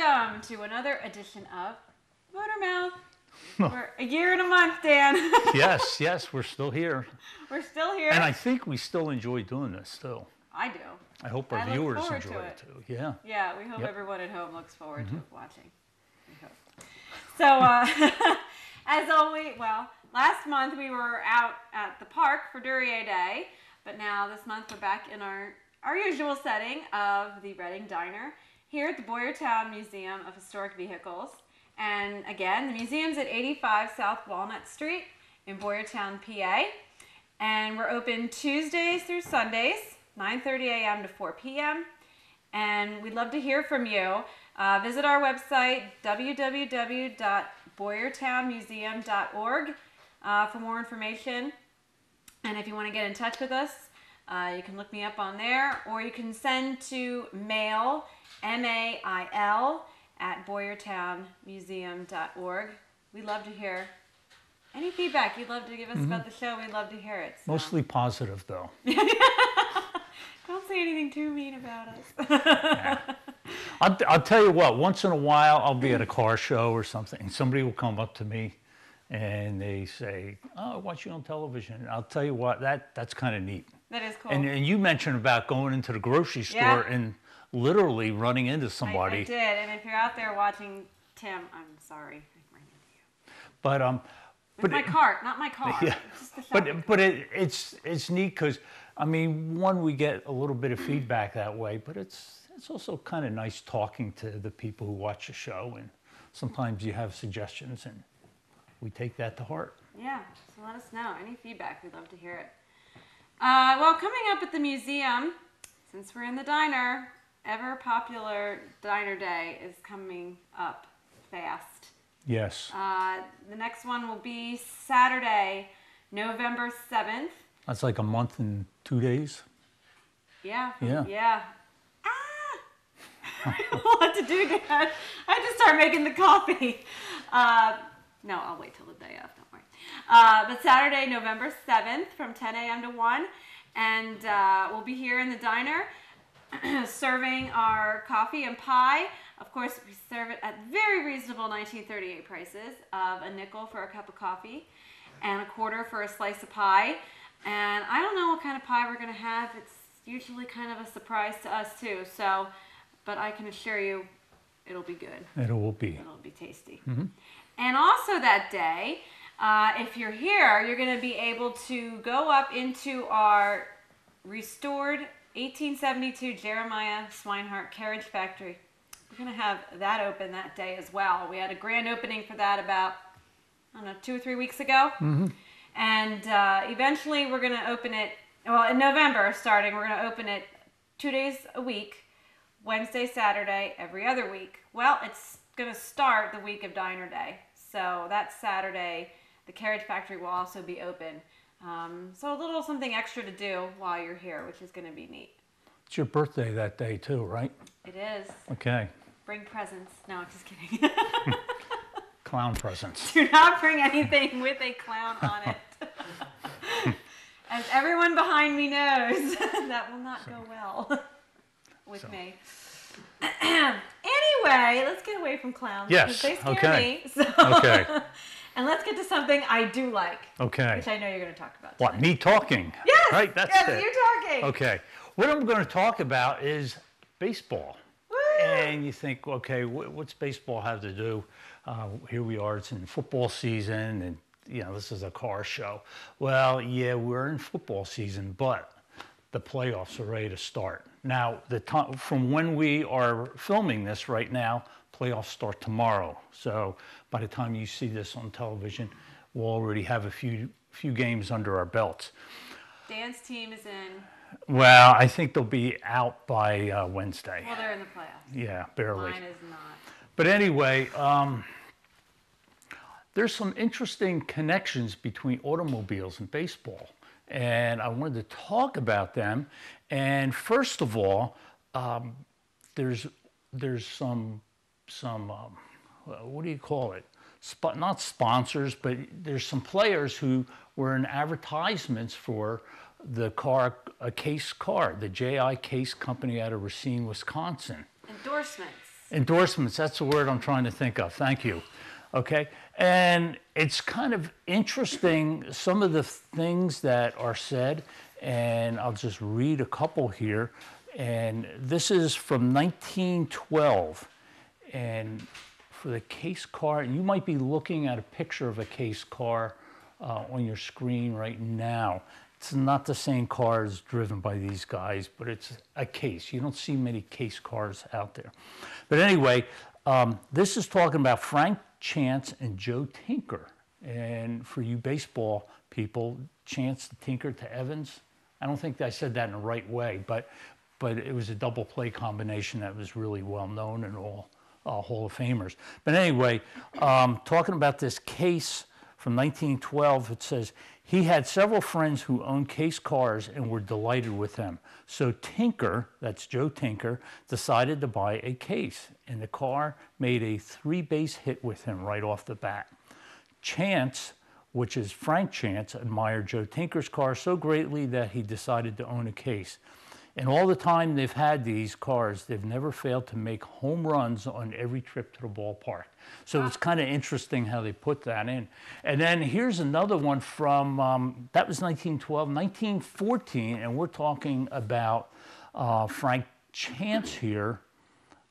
Welcome to another edition of Motormouth. We're a year and a month, Dan. yes, yes, we're still here. We're still here. And I think we still enjoy doing this still. I do. I hope our I look viewers forward enjoy to it. it. too. Yeah. Yeah, we hope Yep. everyone at home looks forward to watching. We hope. So, uh, as always, well, last month we were out at the park for Duryea Day, but now this month we're back in our, our usual setting of the Reading Diner here at the Boyertown Museum of Historic Vehicles. And again, the museum's at 85 South Walnut Street in Boyertown, PA. And we're open Tuesdays through Sundays, 9:30 a.m. to 4 p.m. And we'd love to hear from you. Uh, visit our website, www.boyertownmuseum.org, uh, for more information. And if you want to get in touch with us, uh, you can look me up on there, or you can send to mail, M A I L, at boyertownmuseum.org. We'd love to hear any feedback you'd love to give us about the show. We'd love to hear it. so. Mostly positive though. Don't say anything too mean about us. I'll, I'll tell you what, once in a while I'll be at a car show or something. and Somebody will come up to me and they say, Oh, I watch you on television. And I'll tell you what, that, that's kind of neat. That is cool. And, and you mentioned about going into the grocery store Yeah. and literally running into somebody. I did, and if you're out there watching Tim, I'm sorry. I ran into you. But um, With but my it- cart, not my car. Yeah. Just the shopping But but it, it's it's neat because I mean one we get a little bit of feedback that way, but it's it's also kind of nice talking to the people who watch the show, and sometimes you have suggestions, and we take that to heart. Yeah, so let us know. Any feedback, we'd love to hear it. Uh, well, coming up at the museum, since we're in the diner, ever popular Diner Day is coming up fast. Yes, Uh, the next one will be Saturday, November 7th. that's like a month and two days. Yeah. Yeah. Yeah. Ah! what to do, Dad? I to start making the coffee. Uh, no, I'll wait till the day of. Uh, but Saturday, November seventh, from 10 a.m. to 1, and uh, we'll be here in the diner serving our coffee and pie. Of course, we serve it at very reasonable 1938 prices of a nickel for a cup of coffee and a quarter for a slice of pie. And I don't know what kind of pie we're going to have. It's usually kind of a surprise to us too. So, but I can assure you, it'll be good. It will be. It'll be tasty. And also that day, uh, if you're here, you're going to be able to go up into our restored 1872 Jeremiah Swinehart Carriage Factory. We're going to have that open that day as well. We had a grand opening for that about, I don't know, two or three weeks ago. And uh, eventually we're going to open it, well, in November starting, we're going to open it two days a week Wednesday, Saturday, every other week. Well, it's going to start the week of Diner Day. So that's Saturday, the Carriage Factory will also be open. Um, so a little something extra to do while you're here, which is going to be neat. It's your birthday that day too, right? It is. Okay. Bring presents. No, I'm just kidding. Clown presents. Do not bring anything with a clown on it. As everyone behind me knows, that will not go well with So. me. anyway, let's get away from clowns. Yes, They scare okay. me. So. Okay. And let's get to something I do like, Okay. which I know you're going to talk about. What? Me talking? Yes. Right. That's yes, it. you talking. Okay. What I'm going to talk about is baseball. Woo! And you think, okay, what's baseball have to do? Uh, here we are, it's in football season, and you know this is a car show. Well, yeah, we're in football season, but the playoffs are ready to start. Now, the time from when we are filming this right now, playoffs start tomorrow. So by the time you see this on television, we'll already have a few few games under our belts. Dan's team is in. Well, I think they'll be out by uh, Wednesday. Well, they're in the playoffs. Yeah, barely. Mine is not. But anyway, um, there's some interesting connections between automobiles and baseball. And I wanted to talk about them. And first of all, um, there's, there's some, some um, Uh, what do you call it? Sp- not sponsors, but there's some players who were in advertisements for the car, a Case car, the JI Case company out of Racine, Wisconsin. Endorsements. Endorsements, that's the word I'm trying to think of. Thank you. Okay. And it's kind of interesting some of the things that are said, and I'll just read a couple here. And this is from 1912. And for the case car, and you might be looking at a picture of a case car uh, on your screen right now. It's not the same cars driven by these guys, but it's a case. You don't see many case cars out there. But anyway, um, this is talking about Frank Chance and Joe Tinker. And for you baseball people, Chance to Tinker to Evans, I don't think I said that in the right way, but but it was a double play combination that was really well known and all uh, Hall of Famers. But anyway, um, talking about this case from 1912, it says he had several friends who owned case cars and were delighted with them. So Tinker, that's Joe Tinker, decided to buy a case, and the car made a three base hit with him right off the bat. Chance, which is Frank Chance, admired Joe Tinker's car so greatly that he decided to own a case. And all the time they've had these cars, they've never failed to make home runs on every trip to the ballpark. So it's kind of interesting how they put that in. And then here's another one from, um, that was 1912, 1914, and we're talking about uh, Frank Chance here.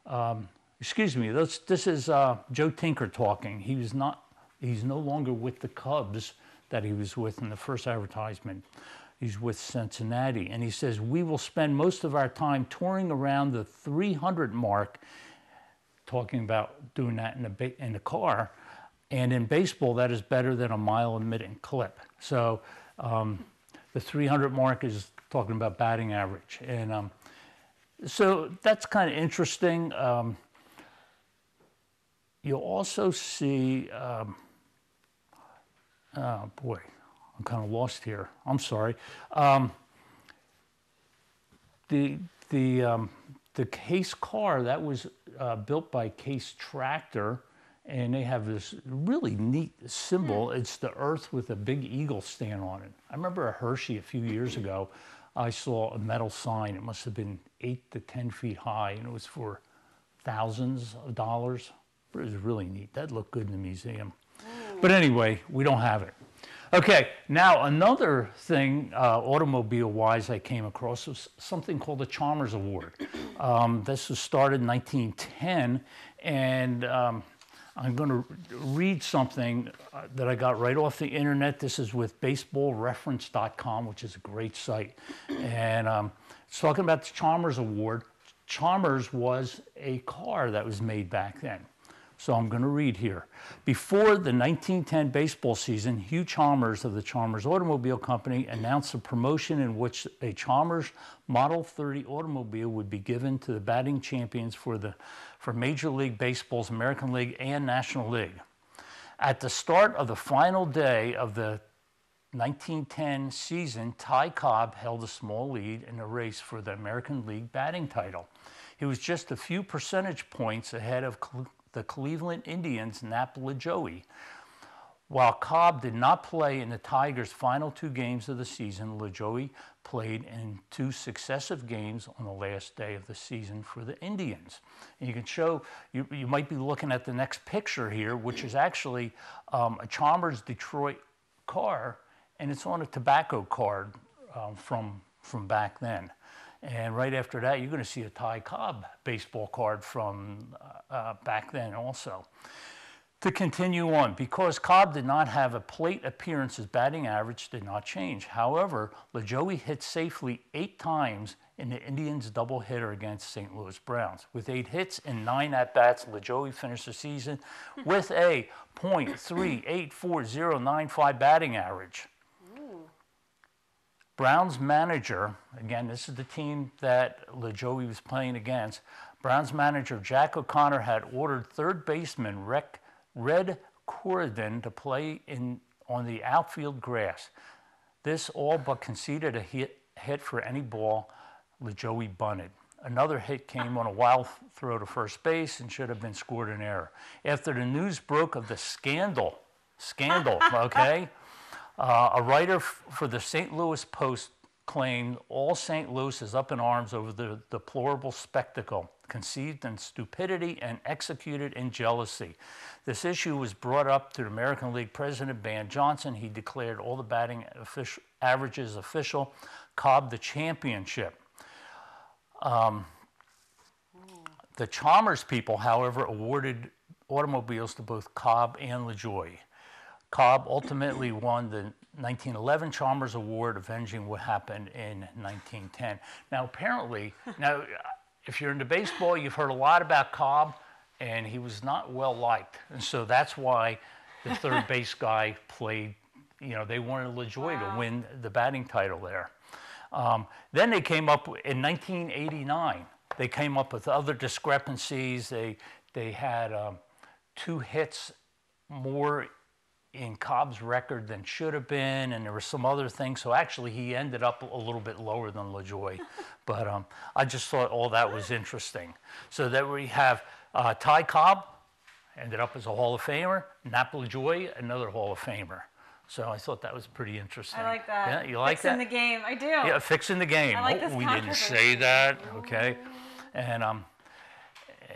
Um, excuse me, this, this is uh, Joe Tinker talking. He was not, he's no longer with the Cubs that he was with in the first advertisement. He's with Cincinnati. And he says, We will spend most of our time touring around the 300 mark, talking about doing that in the, in car. And in baseball, that is better than a mile a minute clip. So um, the 300 mark is talking about batting average. And um, so that's kind of interesting. Um, you'll also see, um, oh boy, I'm kind of lost here. I'm sorry. Um, the the um, the Case car that was uh, built by Case Tractor, and they have this really neat symbol. Mm. It's the Earth with a big eagle stand on it. I remember a Hershey a few years ago. I saw a metal sign. It must have been eight to ten feet high, and it was for thousands of dollars. It was really neat. That looked good in the museum. Mm. But anyway, we don't have it. Okay, now another thing, uh, automobile-wise, I came across was something called the Chalmers Award. Um, this was started in 1910, and um, I'm going to read something uh, that I got right off the internet. This is with baseballreference.com, which is a great site. And um, it's talking about the Chalmers Award. Chalmers was a car that was made back then. So I'm going to read here. Before the 1910 baseball season, Hugh Chalmers of the Chalmers Automobile Company announced a promotion in which a Chalmers Model 30 automobile would be given to the batting champions for, the, for Major League Baseball's American League and National League. At the start of the final day of the 1910 season, Ty Cobb held a small lead in the race for the American League batting title. He was just a few percentage points ahead of the Cleveland Indians' Nap Lajoie. While Cobb did not play in the Tigers' final two games of the season, Lajoie played in two successive games on the last day of the season for the Indians. And you can show, you, you might be looking at the next picture here, which is actually um, a Chalmers Detroit car, and it's on a tobacco card um, from, from back then. And right after that, you're going to see a Ty Cobb baseball card from uh, uh, back then also. To continue on, because Cobb did not have a plate appearance, his batting average did not change. However, LaJoie hit safely eight times in the Indians' doubleheader against St. Louis Browns. With eight hits and nine at bats, LaJoie finished the season with a .384095 batting average. Brown's manager, again, this is the team that LaJoie was playing against. Brown's manager, Jack O'Connor, had ordered third baseman Red Corriden to play in, on the outfield grass. This all but conceded a hit, hit for any ball LaJoie bunted. Another hit came on a wild throw to first base and should have been scored in error. After the news broke of the scandal, scandal, okay, uh, a writer for the St. Louis Post claimed all St. Louis is up in arms over the deplorable spectacle. conceived in stupidity and executed in jealousy. This issue was brought up to the American League president, Ban Johnson. He declared all the batting official, averages official, Cobb the championship. Um, the Chalmers people, however, awarded automobiles to both Cobb and LaJoie. Cobb ultimately won the 1911 Chalmers Award, avenging what happened in 1910. Now, apparently, now if you're into baseball, you've heard a lot about Cobb, and he was not well liked, and so that's why the third base guy played. You know, they wanted LaJoie Wow. to win the batting title there. Um, then they came up in 1989. They came up with other discrepancies. They they had um, two hits more in Cobb's record than should have been, and there were some other things. So actually, he ended up a little bit lower than LaJoie. but um, I just thought all that was interesting. So that we have uh, Ty Cobb, ended up as a Hall of Famer. Nap LaJoie, another Hall of Famer. So I thought that was pretty interesting. I like that. Yeah, you like that Fixing the game. I do. Yeah, fixing the game. I like Oh, this we didn't say that, okay? And um,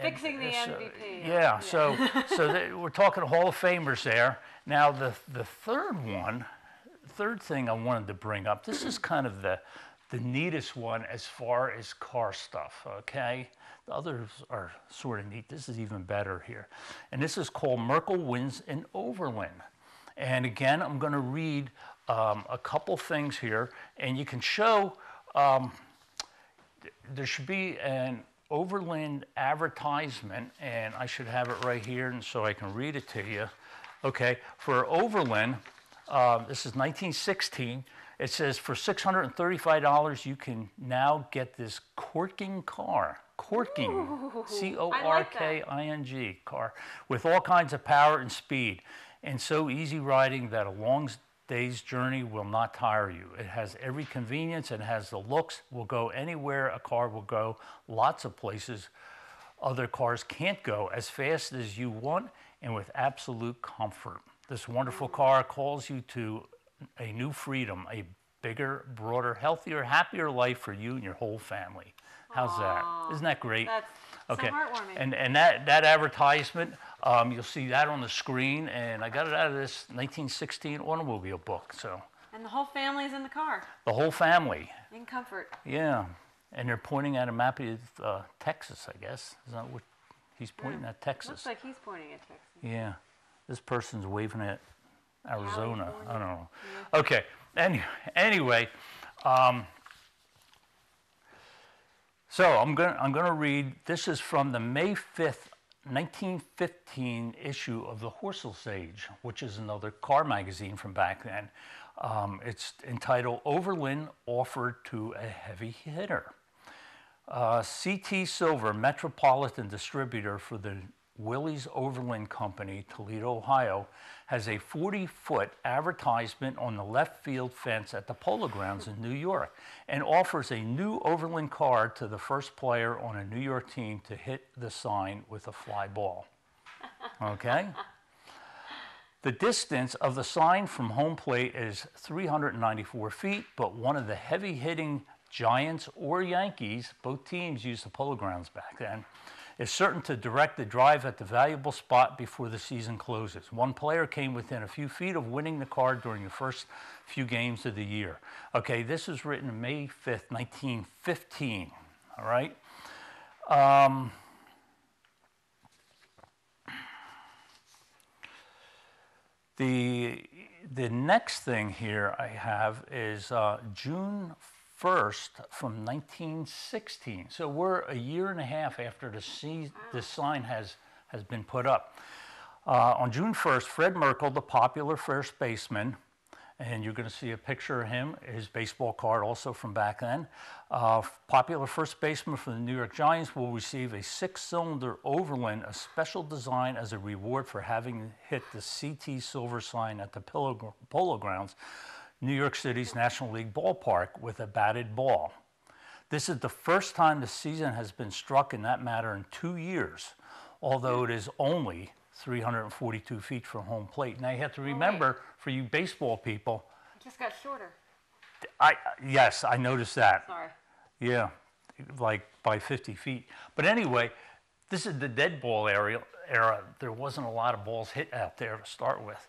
Fixing the so- MVP. yeah, so so we're talking Hall of Famers there. Now the the third one, third thing I wanted to bring up. This is kind of the the neatest one as far as car stuff. Okay, the others are sort of neat. This is even better here, and this is called Merkle wins in Overland. And again, I'm going to read um, a couple things here, and you can show there should be an Overland advertisement, and I should have it right here, and so I can read it to you. Okay, for Overland, um, this is 1916. It says for $635, you can now get this corking car. Corking, C O R K I N G, car, with all kinds of power and speed, and so easy riding that a long day's journey will not tire you. It has every convenience and has the looks, will go anywhere a car will go, lots of places other cars can't go as fast as you want and with absolute comfort. This wonderful car calls you to a new freedom, a bigger, broader, healthier, happier life for you and your whole family. How's that? Isn't that great? That's so heartwarming. And and that that advertisement, um, you'll see that on the screen, and I got it out of this 1916 automobile book. So And the whole family's in the car the whole family, in comfort. yeah, and they're pointing at a map of uh, Texas, I guess. Is that what he's pointing at? Texas. Looks like he's pointing at Texas. Yeah, this person's waving at Arizona. I don't know. Okay. Any, anyway, um, so I'm gonna I'm gonna read. This is from the May fifth, 1915 issue of the Horseless Age, which is another car magazine from back then. Um, it's entitled "Overland Offered to a Heavy Hitter." Uh, CT Silver, Metropolitan Distributor for the Willys Overland Company, Toledo, Ohio, has a 40 foot advertisement on the left field fence at the Polo Grounds in New York and offers a new Overland card to the first player on a New York team to hit the sign with a fly ball. Okay? The distance of the sign from home plate is 394 feet, but one of the heavy hitting Giants or Yankees, both teams used the polo grounds back then, is certain to direct the drive at the valuable spot before the season closes. One player came within a few feet of winning the card during the first few games of the year. Okay, this was written May 5th, 1915. All right? The, the next thing here I have is uh, June 1st from 1916. So we're a year and a half after the, sea, the sign has, has been put up. Uh, on June 1st, Fred Merkle, the popular first baseman, and you're going to see a picture of him, his baseball card also from back then. Uh, popular first baseman for the New York Giants will receive a six cylinder Overland, a special design as a reward for having hit the CT Silver sign at the Polo Grounds, New York City's National League ballpark, with a batted ball. This is the first time the season has been struck in that matter in two years, although it is only 342 feet from home plate. Now you have to oh, remember, for you baseball people, It just got shorter. I yes, I noticed that. Sorry. Yeah, like by 50 feet. But anyway, this is the dead ball area, era. There wasn't a lot of balls hit out there to start with.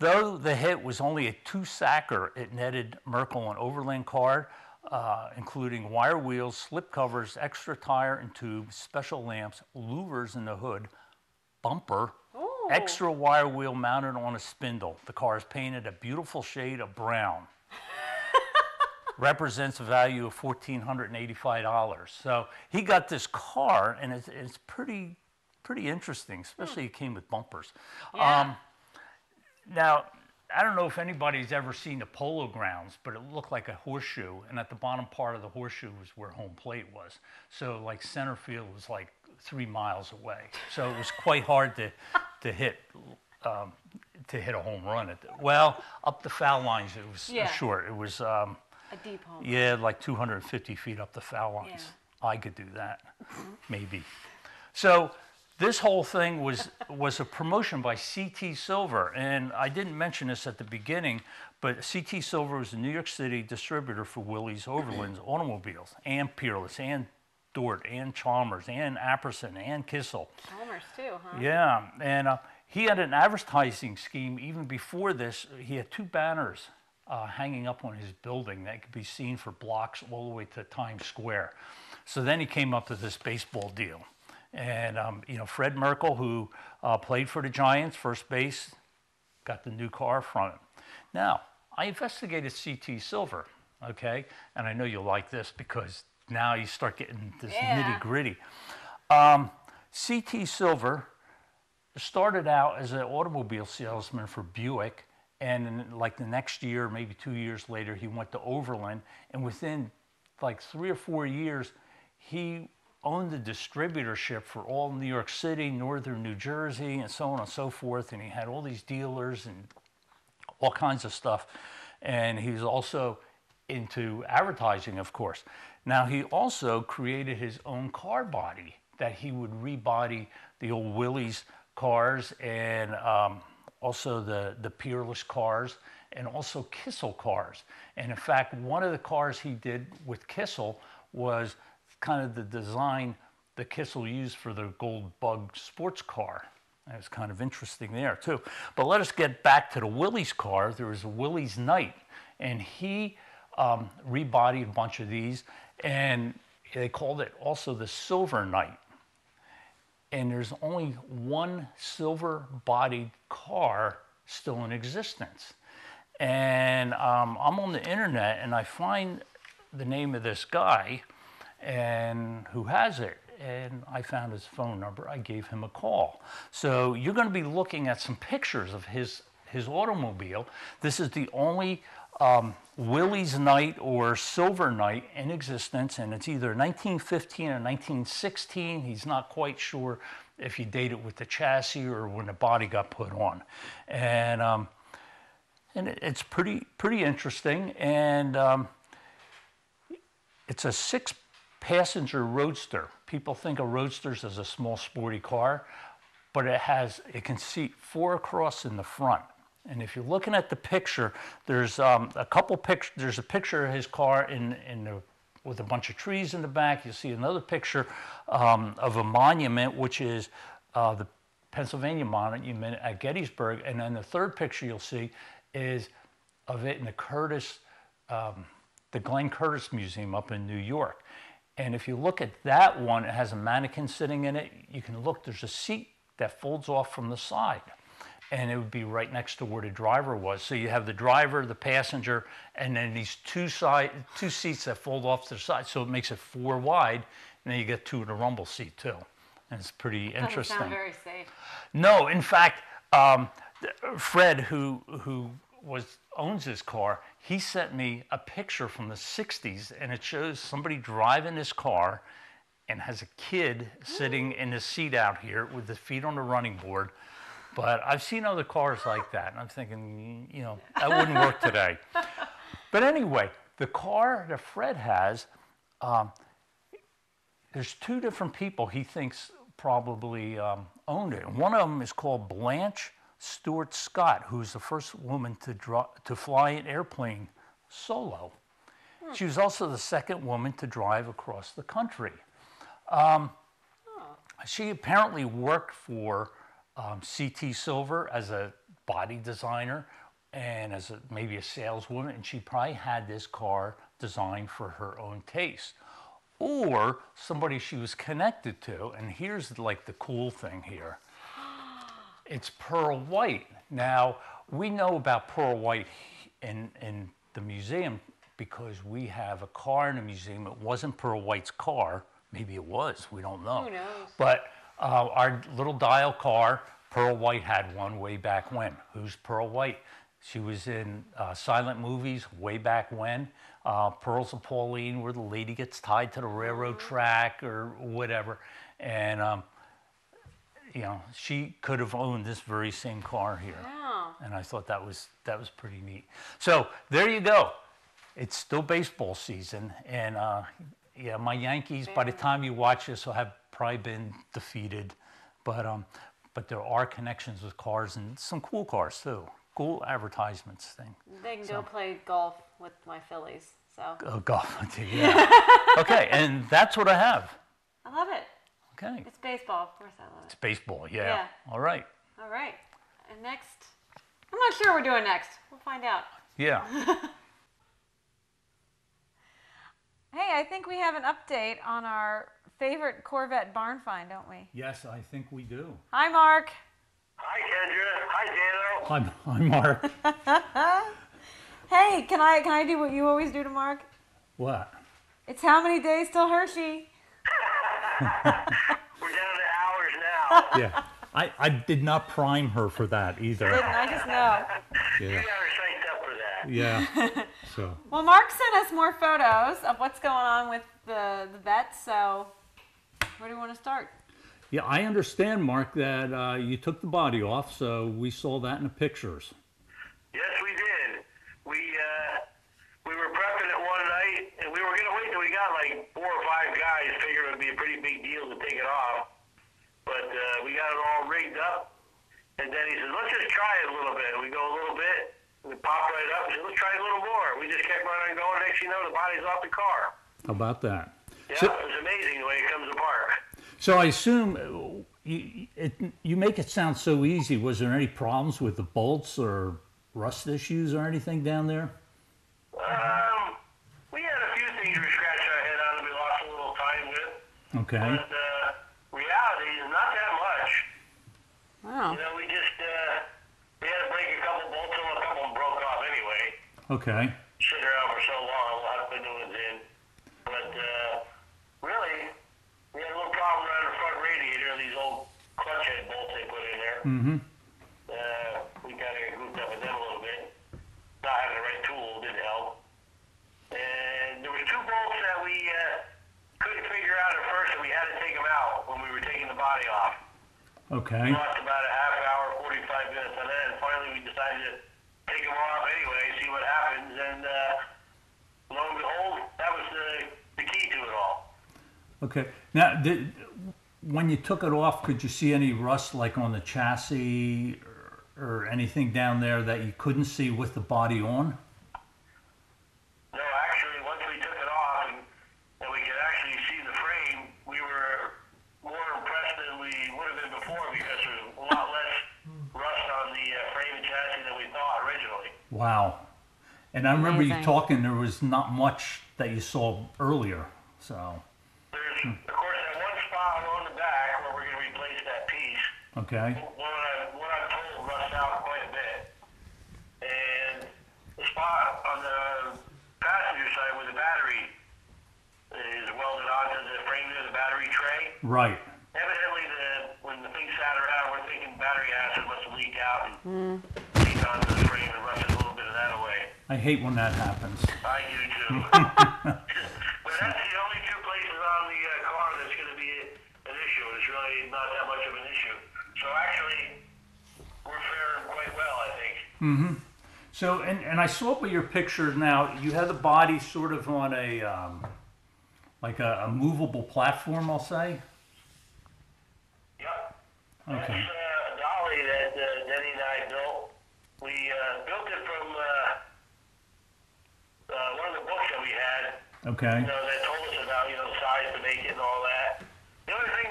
Though the hit was only a two sacker, it netted Merkle an overland car, uh, including wire wheels, slip covers, extra tire and tube, special lamps, louvers in the hood, bumper, Ooh. extra wire wheel mounted on a spindle. The car is painted a beautiful shade of brown. Represents a value of $1,485. So he got this car, and it's, it's pretty, pretty interesting, especially it came with bumpers. Yeah. Um, now, I don't know if anybody's ever seen the polo grounds, but it looked like a horseshoe, and at the bottom part of the horseshoe was where home plate was. So, like center field was like three miles away. So it was quite hard to, to hit, um, to hit a home run. At the, well, up the foul lines, it was Yeah. short. It was, um, A deep home. yeah, like 250 feet up the foul lines. I could do that, maybe. So this whole thing was was a promotion by CT Silver, and I didn't mention this at the beginning, but CT Silver was a New York City distributor for Willys Overland's automobiles, and Peerless, and Dort, and Chalmers, and Apperson, and Kissel. Chalmers too, huh? Yeah, and uh, he had an advertising scheme even before this. He had two banners uh, hanging up on his building that could be seen for blocks all the way to Times Square. So then he came up with this baseball deal. And, um, you know, Fred Merkle, who uh, played for the Giants, first base, got the new car from him. Now, I investigated CT Silver, okay? And I know you'll like this because now you start getting this Yeah. nitty gritty. Um, CT Silver started out as an automobile salesman for Buick, and in, like the next year, maybe two years later, he went to Overland, and within like three or four years, he owned the distributorship for all New York City, northern New Jersey, and so on and so forth. And he had all these dealers and all kinds of stuff. And he was also into advertising, of course. Now, he also created his own car body that he would rebody the old Willys cars and um, also the, the Peerless cars and also Kissel cars. And in fact, one of the cars he did with Kissel was kind of the design that Kissel used for the Gold Bug sports car. That was kind of interesting there too. But let us get back to the Willys car. There was a Willys Knight, and he um, rebodied a bunch of these, and they called it also the Silver Knight. And there's only one silver-bodied car still in existence. And um, I'm on the internet, and I find the name of this guy, and who has it and I found his phone number. I gave him a call. So you're going to be looking at some pictures of his his automobile. This is the only um, Willys Knight or Silver Knight in existence, and it's either 1915 or 1916. He's not quite sure if you date it with the chassis or when the body got put on, and um, and it's pretty pretty interesting. And um, it's a six passenger roadster. People think of roadsters as a small sporty car, but it has it can seat four across in the front. And if you're looking at the picture, there's um, a couple pictures. There's a picture of his car in in the, with a bunch of trees in the back. You see another picture um, of a monument, which is uh, the Pennsylvania Monument at Gettysburg. And then the third picture you'll see is of it in the Curtiss um, the Glenn Curtiss Museum up in New York. And if you look at that one, it has a mannequin sitting in it. You can look, there's a seat that folds off from the side. And it would be right next to where the driver was. So you have the driver, the passenger, and then these two side, two seats that fold off to the side. So it makes it four wide, and then you get two in a rumble seat too. And it's pretty Doesn't interesting. sound very safe. No, in fact, um, Fred, who who was owns this car, he sent me a picture from the '60s, and it shows somebody driving this car, and has a kid sitting in the seat out here with the feet on the running board. But I've seen other cars like that, and I'm thinking, you know, that wouldn't work today. But anyway, the car that Fred has, um, there's two different people he thinks probably um, owned it. One of them is called Blanche Stuart Scott, who was the first woman to, draw, to fly an airplane solo. She was also the second woman to drive across the country. Um, she apparently worked for um, CT Silver as a body designer and as a, maybe a saleswoman, and she probably had this car designed for her own taste. Or somebody she was connected to, and here's like the cool thing here it's Pearl White. Now, we know about Pearl White in, in the museum because we have a car in the museum. It wasn't Pearl White's car. Maybe it was. We don't know. Who knows? But uh, our little dial car, Pearl White had one way back when. Who's Pearl White? She was in uh, silent movies way back when. Uh, Perils of Pauline, where the lady gets tied to the railroad track or whatever. And um, you know, she could have owned this very same car here. Wow. And I thought that was that was pretty neat. So there you go. It's still baseball season, and uh, yeah, my Yankees. By the time you watch this, will have probably been defeated, but um, but there are connections with cars and some cool cars too. Cool advertisements thing. They can go play golf with my Phillies. So Oh, golf, yeah. okay, and that's what I have. I love it. Okay, It's baseball. Of course, I love it's it. baseball. Yeah. Yeah. All right. All right. And next, I'm not sure what we're doing next. We'll find out. Yeah. Hey, I think we have an update on our favorite Corvette barn find, don't we? yes, I think we do. Hi, Mark. Hi, Kendra. Hi, Dano. I'm, I'm Mark. Hey, can I can I do what you always do to Mark? what? It's how many days till Hershey? We're down to hours now. Yeah. I, I did not prime her for that either. Didn't I just know? You Yeah. got her up for that. Yeah. So. Well, Mark sent us more photos of what's going on with the the vet. So, where do you want to start? Yeah, I understand, Mark, that uh, you took the body off, so we saw that in the pictures. Yes, we did. We uh, we were prepping it one night, and we were gonna wait till we got like four or five guys. Figured it would be a pretty big deal to take it off, but uh, we got it all rigged up. And then he says, "Let's just try it a little bit." We go a little bit, and it popped right up. He said, "Let's try it a little more." We just kept running and going. Next, thing you know, the body's off the car. How about that? Yeah, So- it was amazing the way it comes apart. So I assume uh, you, it, you make it sound so easy. Was there any problems with the bolts or rust issues or anything down there? Um, we had a few things we scratched our head on and we lost a little time with. Okay. But uh, reality is not that much. Wow. You know, we just uh, we had to break a couple bolts and a couple of them broke off anyway. Okay. Sitting around for so long, we'll have to put new ones in. But uh, really, we had a little problem around the front radiator. These old clutch head bolts they put in there. Mm-hmm. Uh, we kind of got goofed up with them a little bit. Not having the right tool didn't help. And there was two bolts that we uh, couldn't figure out at first, and we had to take them out when we were taking the body off. Okay. We lost about a half hour, 45 minutes on and finally we decided to take them off anyway, see what happens, and uh, lo and behold, that was the, the key to it all. Okay. Now, did, when you took it off, could you see any rust like on the chassis or, or anything down there that you couldn't see with the body on? No, actually, once we took it off and, and we could actually see the frame, we were more impressed than we would have been before because there's a lot less rust on the uh, frame and chassis than we thought originally. Wow. And I remember you talking, there was not much that you saw earlier. So, There's, hmm. of course, that one spot on the back where we're going to replace that piece. okay. What I, what I'm told rust out quite a bit. And the spot on the passenger side where the battery is welded onto the frame of the battery tray. Right. Evidently, the when the thing sat around, we're thinking battery acid must have leaked out and leaked onto the frame and rusted a little bit of that away. I hate when that happens. I do too. but that's the only two places on the uh, car that's going to be an issue. It's really not that much of an issue. So actually, we're faring quite well, I think. So, and, and I saw by your pictures now, you have the body sort of on a, um, like a, a movable platform, I'll say. Yep. Okay. That's uh, a dolly that uh, Denny and I built. We uh, built it from uh, uh, one of the books that we had. Okay. You know, that told us about, you know, the size to make it and all that. The other thing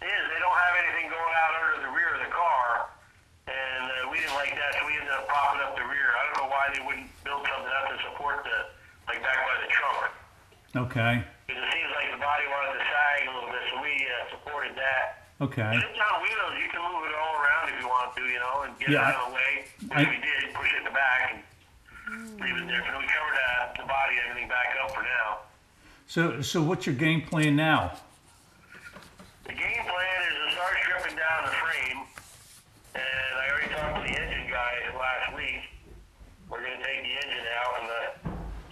is they don't have anything going out under the rear of the car, and uh, we didn't like that, so we ended up propping up the rear. I don't know why they wouldn't build something up to support the, like back by the trunk. Okay. Because it seems like the body wanted to sag a little bit, so we uh, supported that. Okay. It's on wheels. You can move it all around if you want to, you know, and get Yeah, it out of the way. I- we did, push it in the back and leave it there. So we covered uh, the body and everything back up for now. So, so what's your game plan now? The game plan is to start stripping down the frame, and I already talked to the engine guy last week. We're going to take the engine out and uh,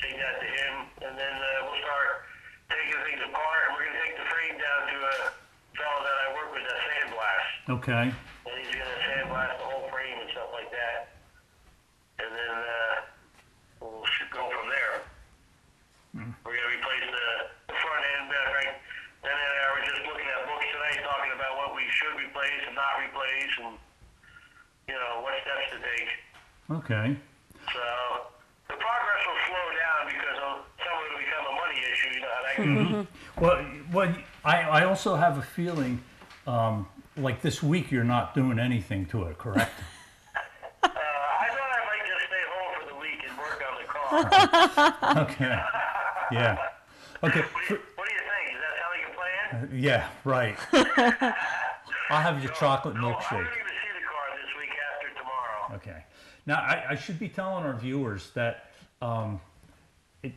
take that to him, and then uh, we'll start taking things apart, and we're going to take the frame down to a fellow that I work with at Sandblast. Okay. and he's gonna sandblast the whole frame and stuff like that. And then uh, we'll should go from there. We're gonna replace the, the front end, uh, right? And then I was just looking at books tonight, talking about what we should replace and not replace, and you know what steps to take. Okay. So the progress will slow down because some of it will become a money issue. You know how that goes. Well, well, I, I also have a feeling, um, like this week you're not doing anything to it, correct? Uh, I thought I might just stay home for the week and work on the car. Okay. Yeah. Okay. what, do you, what do you think? Does that sound like a plan? Yeah. Right. I'll have your chocolate No, I'm milkshake. going to see the car this week after tomorrow. Okay. Now, I, I should be telling our viewers that um, it,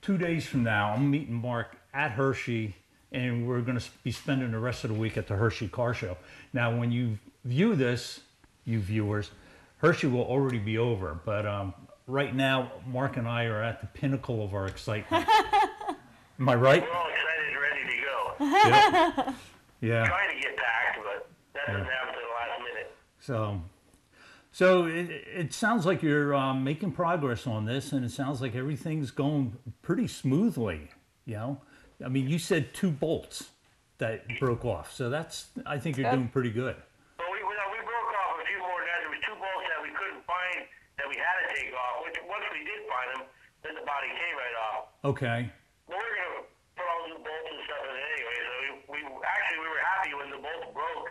two days from now, I'm meeting Mark at Hershey, and we're going to be spending the rest of the week at the Hershey Car Show. Now, when you view this, you viewers, Hershey will already be over, but um, right now, Mark and I are at the pinnacle of our excitement. Am I right? We're all excited and ready to go. Yeah. yeah. Trying to get packed, but that doesn't happen to the last minute. So, so it, it sounds like you're um, making progress on this, and it sounds like everything's going pretty smoothly. You know, I mean, you said two bolts that broke off, so that's I think you're Good. doing pretty good. But we, we, we broke off a few more than that. There was two bolts that we couldn't find that we had to take off, which once we did find them, then the body came right off. Okay. Well, we were going to put all new bolts and stuff in it anyway, so we, we actually we were happy when the bolts broke.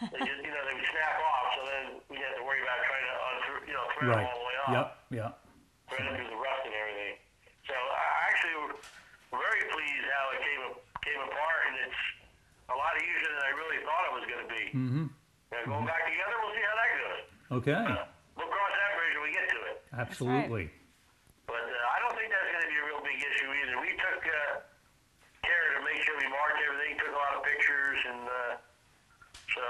They just, you know, they would snap off, so then we didn't have to worry about trying to unscrew, you know, thread Right. them all the way off. Yep. Yep. Right up through the rust and everything. So I actually we're very pleased how it came came apart, and it's a lot easier than I really thought it was going to be. Mm-hmm. Now, going back together, we'll see how that goes. Okay. We'll cross that bridge when we get to it. Absolutely. But uh, I don't think that's going to be a real big issue either. We took uh, care to make sure we marked everything, took a lot of pictures, and uh, so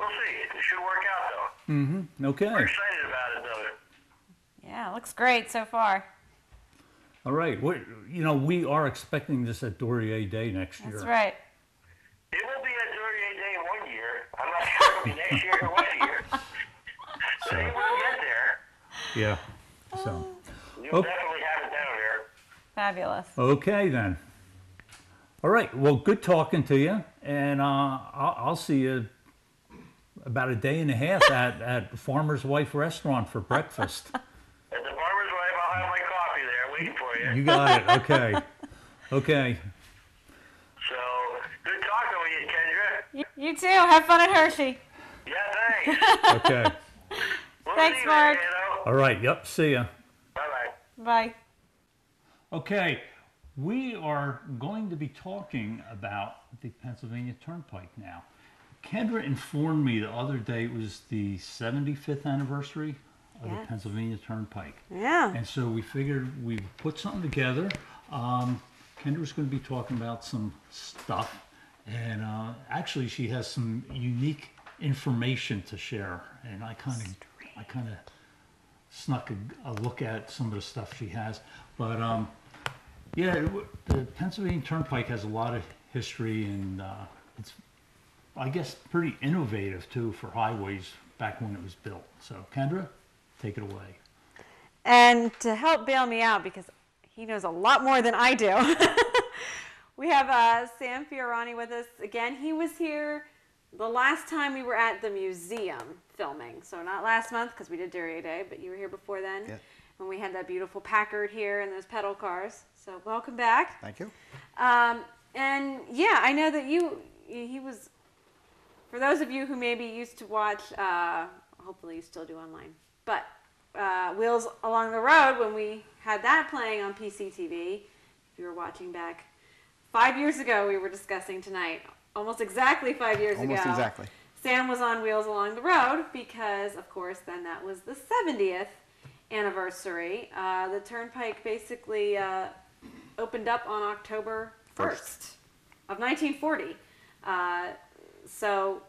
we'll see. It should work out though. We're Okay. excited about it though. Yeah, looks great so far. All right. We, you know, we are expecting this at Duryea Day next year. That's right. It will be a Duryea Day one year. I'm not sure it'll be next year or what year. But So- it will get there. Yeah. So. You'll Oh. definitely have it down there. Fabulous. Okay then. All right. Well, good talking to you, and uh, I'll, I'll see you about a day and a half at at Farmer's Wife Restaurant for breakfast. At the farmer's wife, I'll have my coffee there waiting for you. You got it. Okay. Okay. So, good talking with you, Kendra. You, you too. Have fun at Hershey. Yeah, thanks. Okay. We'll Thanks, see Mark. later, you know? All right. Yep. See ya. Bye-bye. Bye. Okay. We are going to be talking about the Pennsylvania Turnpike now. Kendra informed me the other day it was the 75th anniversary of Yes. the Pennsylvania Turnpike. Yeah. And so we figured we'd put something together. Um, Kendra's going to be talking about some stuff. And uh, actually, she has some unique information to share. And I kind of, I kind of snuck a, a look at some of the stuff she has. But um, yeah, it the Pennsylvania Turnpike has a lot of history, and uh, it's, I guess, pretty innovative too for highways back when it was built. So, Kendra, take it away. And to help bail me out, because he knows a lot more than I do, we have uh, Sam Fiorani with us again. He was here the last time we were at the museum filming. So not last month because we did Duryea Day, but you were here before then. Yeah. when we had that beautiful Packard here and those pedal cars. So welcome back. Thank you. Um, and yeah, I know that you he was. For those of you who maybe used to watch, uh, hopefully you still do online, but uh, Wheels Along the Road when we had that playing on PCTV. If you were watching back five years ago, we were discussing tonight, almost exactly five years Almost ago. exactly. Sam was on Wheels Along the Road because, of course, then that was the 70th anniversary. Uh, the Turnpike basically uh, opened up on October 1st First. of 1940. Uh, so,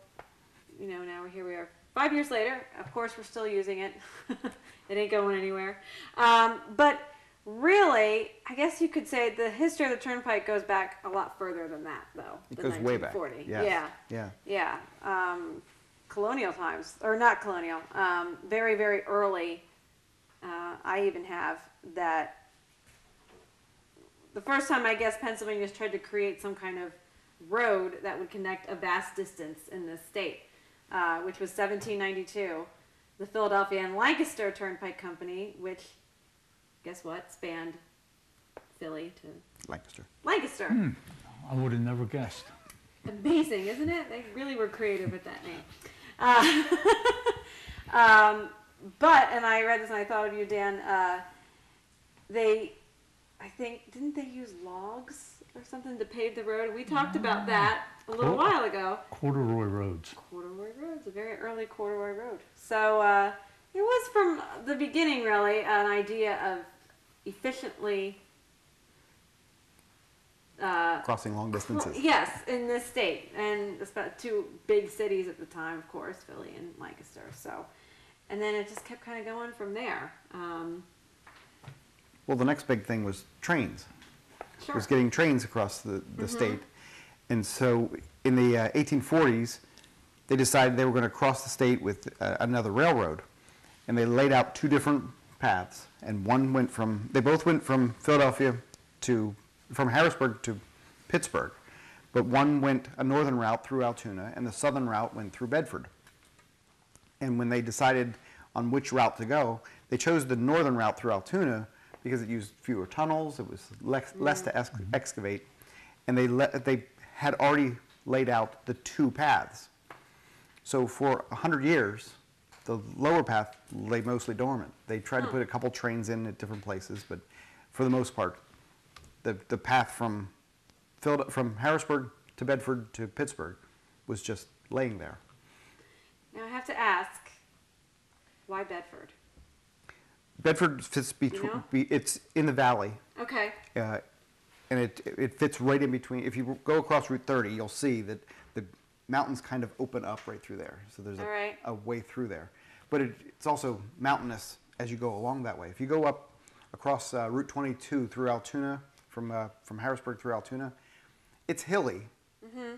you know, now we're here we are five years later. Of course, we're still using it. it ain't going anywhere. Um, but really, I guess you could say the history of the Turnpike goes back a lot further than that, though. It goes way back. 1940. Yes. Yeah. Yeah. Yeah, um, colonial times, or not colonial, um, very, very early. Uh, I even have that. The first time I guess Pennsylvania's tried to create some kind of road that would connect a vast distance in this state, uh, which was 1792. The Philadelphia and Lancaster Turnpike Company, which, guess what, spanned Philly to Lancaster. Lancaster. I would have never guessed. Amazing, isn't it? They really were creative with that name. Uh, um, but, and I read this and I thought of you, Dan. Uh, they, I think, didn't they use logs or something to pave the road? We talked about that a little Cool. while ago. Corduroy roads. Corduroy Road's a very early corduroy road. So uh, it was from the beginning, really, an idea of efficiently. Uh, Crossing long distances. well, yes, in this state, and it's about two big cities at the time, of course, Philly and Lancaster. So, and then it just kept kind of going from there. Um, Well, the next big thing was trains. Sure. Was getting trains across the, the state. And so in the uh, 1840s, they decided they were going to cross the state with uh, another railroad. And they laid out two different paths. And one went from, they both went from Philadelphia to, from Harrisburg to Pittsburgh. But one went a northern route through Altoona, and the southern route went through Bedford. And when they decided on which route to go, they chose the northern route through Altoona because it used fewer tunnels, it was less, less to ex- mm-hmm. excavate, and they, let, they had already laid out the two paths. So for 100 years, the lower path lay mostly dormant. They tried to hmm. put a couple trains in at different places, but for the most part, the, the path from, from Harrisburg to Bedford to Pittsburgh was just laying there. now I have to ask, why Bedford? Bedford fits between. know? Be, it's in the valley, Okay. uh, and it it fits right in between. If you go across Route 30, you'll see that the mountains kind of open up right through there. So there's a, right. a way through there, but it, it's also mountainous as you go along that way. If you go up across uh, Route 22 through Altoona, from uh, from Harrisburg through Altoona, it's hilly, Mm-hmm.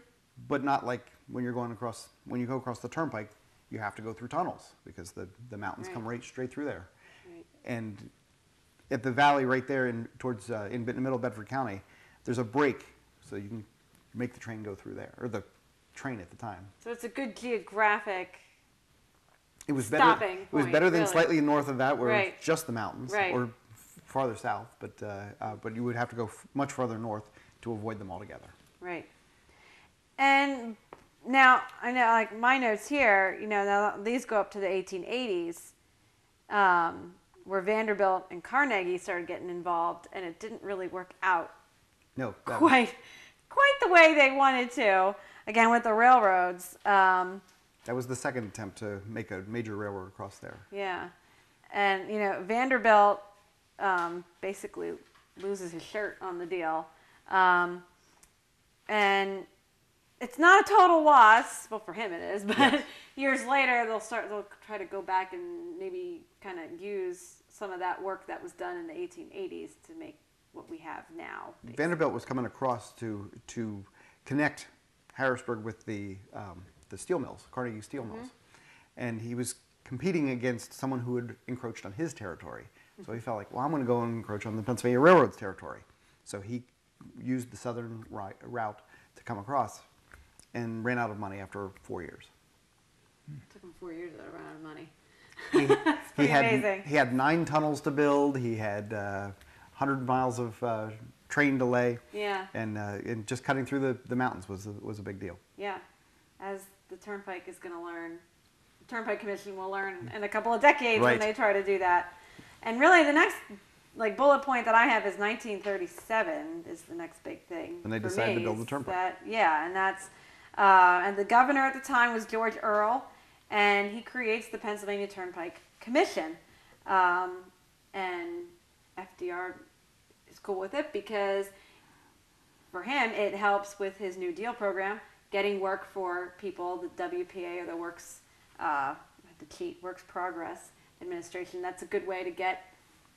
but not like when you're going across when you go across the turnpike. You have to go through tunnels because the, the mountains come Right. right straight through there Right. And at the valley right there in towards uh, in the middle of Bedford County, there's a break, so you can make the train go through there, or the train at the time. So it's a good geographic. It was better. Stopping it was better than really. slightly north of that, where Right. it's just the mountains, Right. or f- farther south. But uh, uh, but you would have to go f- much farther north to avoid them altogether. Right. And now I know, like my notes here, you know, now these go up to the 1880s, um, where Vanderbilt and Carnegie started getting involved, and it didn't really work out No, quite, quite the way they wanted to. Again, with the railroads, um, that was the second attempt to make a major railroad across there. yeah, and you know Vanderbilt um, basically loses his shirt on the deal, um, and it's not a total loss. Well, for him it is, but years later they'll start. They'll try to go back and maybe kind of use some of that work that was done in the 1880s to make what we have now. Vanderbilt was coming across to to connect Harrisburg with the um, the steel mills, Carnegie steel Mm-hmm. mills, and he was competing against someone who had encroached on his territory. So Mm-hmm. he felt like, well, I'm going to go and encroach on the Pennsylvania Railroad's territory. So he used the southern ri- route to come across, and ran out of money after four years. It took him four years to run out of money. He, he had amazing. he had nine tunnels to build. He had uh, 100 miles of uh, train delay. Yeah. And, uh, and just cutting through the, the mountains was a, was a big deal. Yeah, as the Turnpike is going to learn, the Turnpike Commission will learn in a couple of decades when they try to do that. And really, the next like bullet point that I have is 1937 is the next big thing. And they decided to build the Turnpike. That, yeah, and that's uh, and the governor at the time was George Earle, and he creates the Pennsylvania Turnpike Commission, um, and FDR is cool with it because for him, it helps with his New Deal program, getting work for people, the WPA or the Works, uh, the cheat Works Progress Administration. That's a good way to get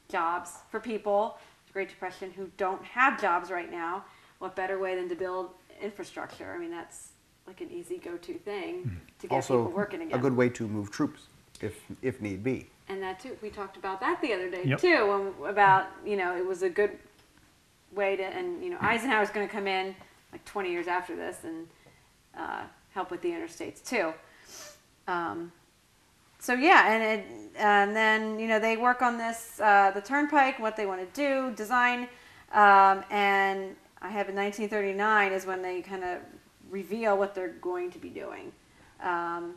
jobs for people, the Great Depression, who don't have jobs right now. What better way than to build infrastructure? I mean, that's like an easy go-to thing to get also, people working again. a good way to move troops if, if need be. And that too, we talked about that the other day Yep. too, about you know it was a good way to, and you know Eisenhower's going to come in like 20 years after this and uh, help with the interstates too. Um, so yeah, and it, and then you know they work on this uh, the turnpike, what they want to do, design, um, and I have in 1939 is when they kind of reveal what they're going to be doing. Um,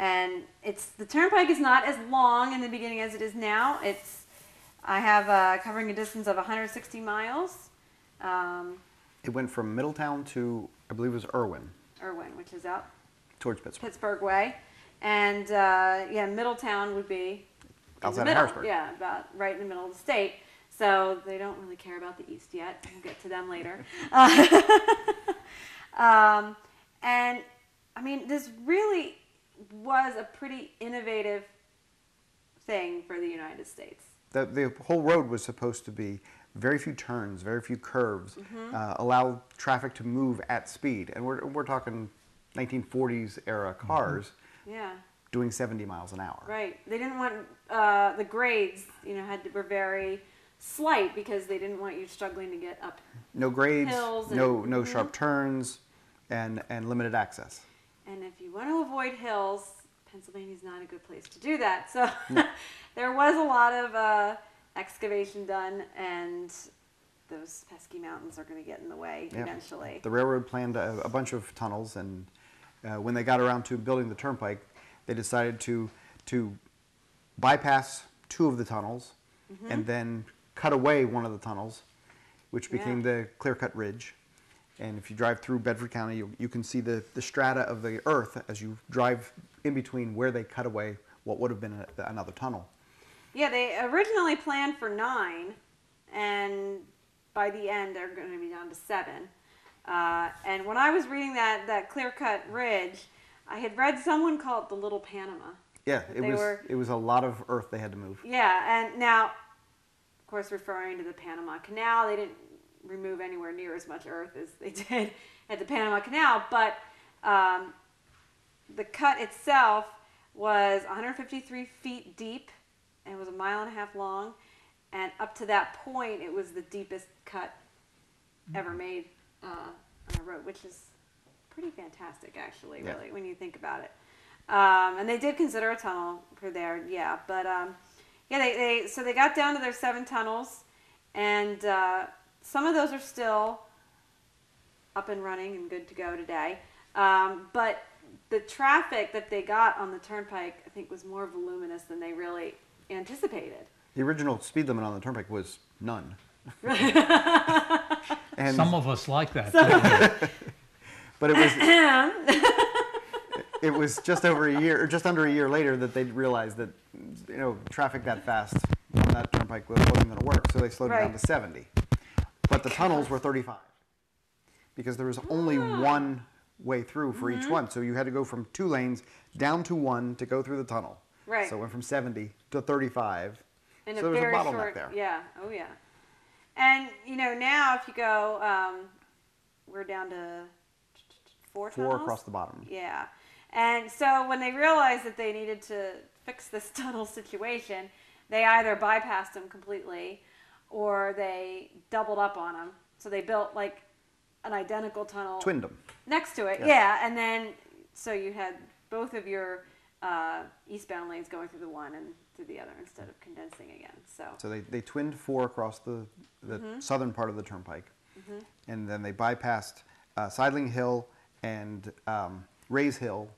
and it's the turnpike is not as long in the beginning as it is now. It's I have uh, covering a distance of 160 miles, um, It went from Middletown to, I believe it was Irwin, Irwin, which is out towards Pittsburgh. Pittsburgh way, and uh, yeah, Middletown would be Outside the of middle. Harrisburg. Yeah, about right in the middle of the state. So they don't really care about the east yet. We'll get to them later. um, and I mean, this really was a pretty innovative thing for the United States. The, the whole road was supposed to be very few turns, very few curves, Mm-hmm. uh, allow traffic to move at speed. And we're, we're talking 1940s era cars Yeah. doing 70 miles an hour. Right. They didn't want uh, the grades, you know, had to, were very slight because they didn't want you struggling to get up. No grades, Hills no, no sharp turns, and, and limited access. And if you want to avoid hills, Pennsylvania's not a good place to do that. So there was a lot of uh, excavation done, and those pesky mountains are going to get in the way eventually. The railroad planned a, a bunch of tunnels, and uh, when they got around to building the turnpike, they decided to to bypass two of the tunnels Mm-hmm. and then cut away one of the tunnels, which became Yeah. the Clear Cut Ridge. And if you drive through Bedford County, you, you can see the, the strata of the earth as you drive in between where they cut away what would have been a, another tunnel. Yeah, they originally planned for nine, and by the end they're going to be down to seven. Uh, and when I was reading that that clear cut ridge, I had read someone call it the Little Panama. Yeah, it was were- it was a lot of earth they had to move. Yeah, and now, course, referring to the Panama Canal, they didn't remove anywhere near as much earth as they did at the Panama Canal, but um, the cut itself was 153 feet deep and it was a mile and a half long, and up to that point, it was the deepest cut ever made uh, on a road, which is pretty fantastic, actually, Yeah. really, when you think about it. Um, and they did consider a tunnel for there, yeah. But um, yeah, they, they so they got down to their seven tunnels, and uh, some of those are still up and running and good to go today. Um, but the traffic that they got on the turnpike, I think, was more voluminous than they really anticipated. The original speed limit on the turnpike was none. and Some of us like that. but it was it was just over a year or just under a year later that they realized that you know traffic that fast on that turnpike wasn't going to work, so they slowed it down to 70. But the tunnels were 35 because there was only Ah. one way through for Mm-hmm. each one, so you had to go from two lanes down to one to go through the tunnel. Right. So it went from 70 to 35. in so a there was a bottleneck short, there. yeah, oh yeah. And you know now, if you go, um, we're down to four Four tunnels. across the bottom. Yeah. And so when they realized that they needed to fix this tunnel situation, they either bypassed them completely or they doubled up on them. So they built like an identical tunnel Twinned them. next to it. Yeah. Yeah. And then so you had both of your uh, eastbound lanes going through the one and through the other instead of condensing again. So, So they, they twinned four across the, the Mm-hmm. southern part of the turnpike. And then they bypassed uh, Sidling Hill and um, Rays Hill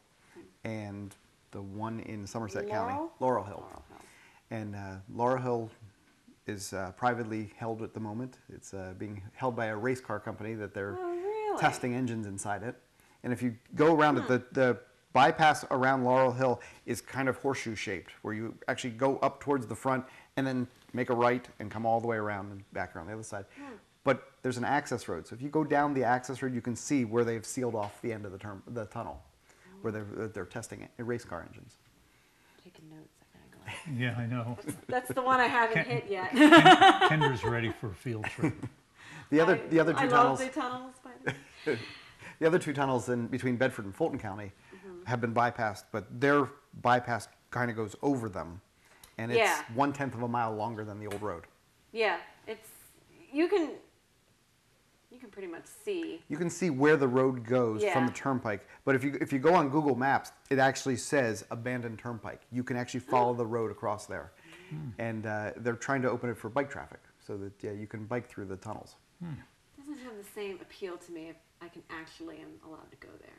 and the one in Somerset County, Laurel? Laurel Hill. Laurel Hill. And uh, Laurel Hill is uh, privately held at the moment. It's uh, being held by a race car company that they're Oh, really? Hmm. testing engines inside it. And if you go around it, the, the bypass around Laurel Hill is kind of horseshoe shaped, where you actually go up towards the front and then make a right and come all the way around and back around the other side. Hmm. But there's an access road. So if you go down the access road, you can see where they've sealed off the end of the, term, the tunnel, where they're, they're testing it, race car engines. taking notes. I. Yeah, I know. That's the one I haven't Can't- hit yet. Ken- Kendra's ready for a field trip. The other, I- the other two I tunnels. love the tunnels. By the. The other two tunnels in between Bedford and Fulton County Mm-hmm. have been bypassed, but their bypass kind of goes over them, and it's Yeah. one tenth of a mile longer than the old road. Yeah, it's you can you can pretty much see. You can see where the road goes from the turnpike, but if you if you go on Google Maps, it actually says abandoned turnpike. You can actually follow hmm. the road across there, hmm. and uh, they're trying to open it for bike traffic so that yeah, you can bike through the tunnels. Hmm. doesn't have the same appeal to me if I can actually am allowed to go there.